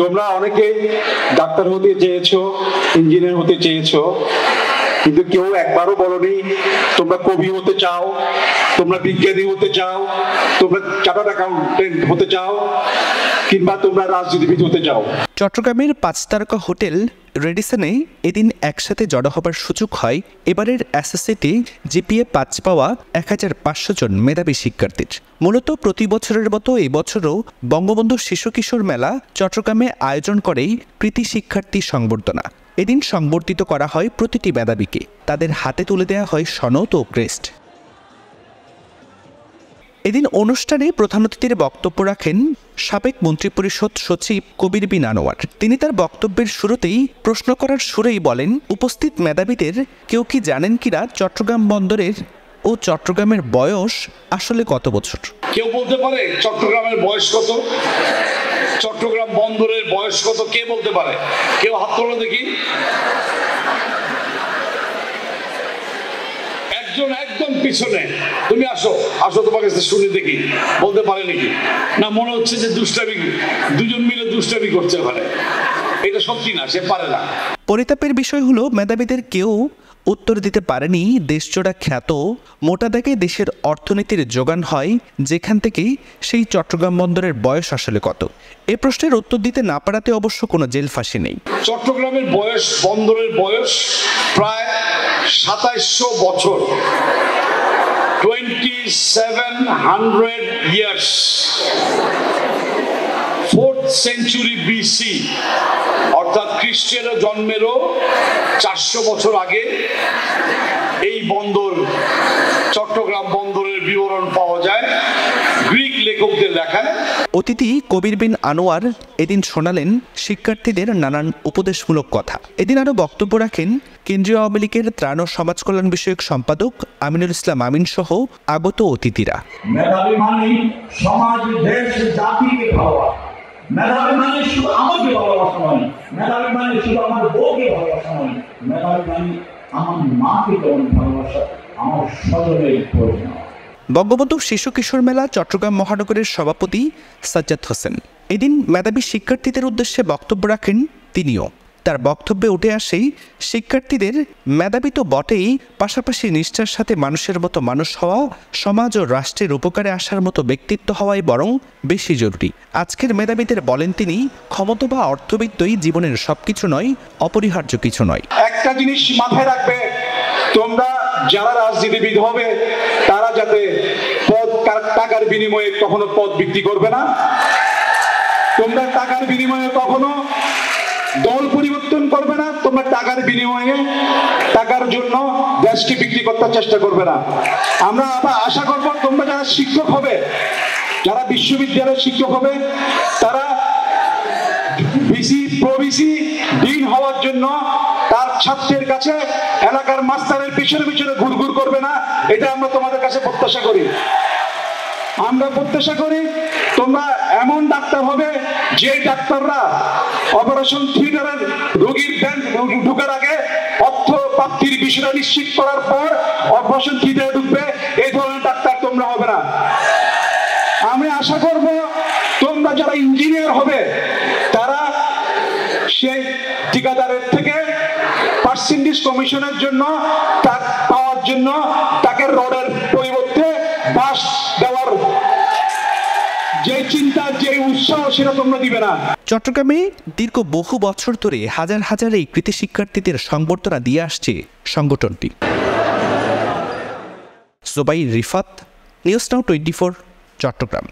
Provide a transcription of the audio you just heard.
তোমরা অনেকে ডাক্তার হতে চেয়েছো, ইঞ্জিনিয়ার হতে চেয়েছো, কিন্তু কেউ একবারও বলনি, তোমরা কবি হতে চাও, তোমরা বিজ্ঞানী হতে চাও, তোমরা চার্টার্ড অ্যাকাউন্টেন্ট হতে চাও কিংবা তোমরা রাজনীতিবিদ হতে চাও চট্টগ্রামের পাঁচ তারকা হোটেল রেডিসনে এদিন একসাথে জড়ো হবার সুযোগ হয়। এবারের এসএসসিতে জিপিএ পাঁচ পাওয়া এক হাজার পাঁচশো জন মেধাবী শিক্ষার্থীর। মূলত প্রতি বছরের মতো এবছরও বঙ্গবন্ধু শিশু কিশোর মেলা চট্টগ্রামে আয়োজন করেই প্রীতি শিক্ষার্থী সংবর্ধনা। এদিন সংবর্ধিত করা হয় প্রতিটি মেধাবীকে। তাদের হাতে তুলে দেওয়া হয় সনদ ও ক্রেস্ট। এদিন অনুষ্ঠানে প্রধান অতিথির বক্তব্য রাখেন সাবেক মন্ত্রিপরিষদ সচিব কবির বিন আনোয়ার। তিনি তার বক্তব্যের শুরুতেই প্রশ্ন করার সুরেই বলেন, উপস্থিত মেধাবীদের কেউ কি জানেন কিনা চট্টগ্রাম বন্দরের ও চট্টগ্রামের বয়স আসলে কত বছর? কেউ বলতে পারে চট্টগ্রামের বয়স কত? চট্টগ্রাম বন্দরের বয়স কত? কে বলতে পারে? কেউ হাত তোলো দেখি। একজন একদম পিছনে। তুমি আসো আসো তোমার কাছে শুনে দেখি। বলতে পারে নাকি? না মনে হচ্ছে যে দুষ্টামি দুজন মিলে দুষ্টামি করছে ওখানে এটা সত্যি না সে পারে না। পরিতাপের বিষয় হলো মেধাবীদের কেউ উত্তর দিতে পারেনি দেশজোড়া খ্যাত। মোটা দাগে দেশের অর্থনীতির যোগান হয় যেখান থেকে সেই চট্টগ্রাম বন্দরের বয়স আসলে কত। এ প্রশ্নের উত্তর দিতে না পারাতে অবশ্য কোনো জেল ফাঁসি নেই। চট্টগ্রামের বয়স বন্দরের বয়স প্রায় সাতাইশশো বছর। Twenty seven hundred years fourth century BC অর্থাৎ খ্রিস্টের জন্মেরও চারশো বছর আগে এই বন্দর, চট্টগ্রাম বন্দরের বিবরণ লেখকদের লেখায় অতিথি কবির বিন আনোয়ার এদিন শোনালেন শিক্ষার্থীদের নানান উপদেশমূলক কথা। এদিন আরও বক্তব্য রাখেন কেন্দ্রীয় আওয়ামী লীগের ত্রাণ ও সমাজ কল্যাণ বিষয়ক সম্পাদক আমিনুল ইসলাম আমিন সহ আগত অতিথিরা। মেধাবী মানে সমাজ দেশ জাতিকে ভালোবাসা। মেধাবী মানে শুধু আমাকে ভালোবাসা নয় মেধাবী মানে শুধু আমার বউকে ভালোবাসা নয় মেধাবী মানে আমার মাকে যেমন ভালোবাসা আমার স্বজনের প্রয়োজন। বঙ্গবন্ধু শিশু কিশোর মেলা চট্টগ্রাম মহানগরের সভাপতি সাজ্জাদ হোসেন। এদিন মেধাবী শিক্ষার্থীদের উদ্দেশ্যে বক্তব্য রাখেন তিনিও। তার বক্তব্যে উঠে আসেই শিক্ষার্থীদের মেধাবী তো বটেই, পাশাপাশি নিষ্ঠার সাথে মানুষের মতো মানুষ হওয়া, সমাজ ও রাষ্ট্রের উপকারে আসার মতো ব্যক্তিত্ব হওয়াই বরং বেশি জরুরি। আজকের মেধাবীদের বলেন তিনি, ক্ষমতা বা অর্থবিত্তই জীবনের সবকিছু নয়, অপরিহার্য কিছু নয়। একটা জিনিস মাথায় রাখবে, তোমরা যারা রাজনীতিবিদ হবে, তারা যাতে পদ টাকার বিনিময়ে কখনো পদ বিক্রি করবে না। তোমরা টাকার বিনিময়ে কখনো দল পরিবর্তন করবে না, তোমরা টাকার বিনিময়ে টাকার জন্য দেশকে বিক্রি করতে চেষ্টা করবে না। আমরা আবার আশা করব, তোমরা যারা শিক্ষক হবে, যারা বিশ্ববিদ্যালয়ের শিক্ষক হবে, তারা হওয়ার জন্য তার ছাত্রের কাছে এলাকার মাস্টারের পিছনে পিছনে ঘুরঘুর করবে না, এটা আমরা তোমাদের কাছে প্রত্যাশা করি। আমরা প্রত্যাশা করি তোমরা এমন ডাক্তার হবে যে ডাক্তাররা অপারেশন থিয়েটারের রোগীর ঢুকার আগে অর্থ প্রাপ্তির বিষয়টা নিশ্চিত করার পর অপারেশন থিয়েটারে ঢুকবে, এই ধরনের ডাক্তার তোমরা হবে না। আমি আশা করব তোমরা যারা ইঞ্জিনিয়ার হবে তারা সেই ঠিকাদারের থেকে পার্সেন্টেজ কমিশনের জন্য, তার পাওয়ার জন্য তাকে রডের পরিবর্তে বাস দেওয়ার যে চিন্তা যে উৎসাহ সেটা তোমরা দিবে না। চট্টগ্রামে দীর্ঘ বহু বছর ধরে হাজার হাজার এই কৃতি শিক্ষার্থীদের সংবর্ধনা দিয়ে আসছে সংগঠনটি। জোবাই Rifat, news now twenty Chattogram.